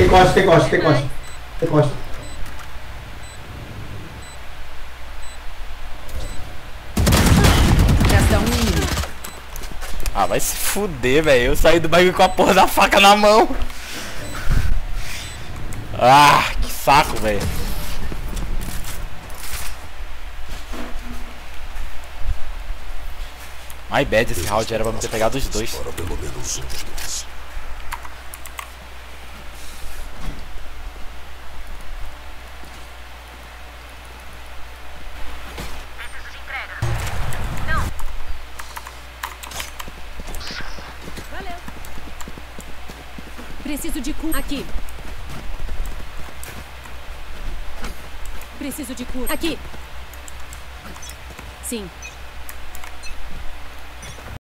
tem costa, tem costa, tem costa. Tem costa. Ah, vai se fuder, velho. Eu saí do bagulho com a porra da faca na mão. Ah, que saco, velho. My bad, esse round era pra me ter pegado os dois. Preciso de cura. Aqui. Preciso de cura. Aqui. Sim.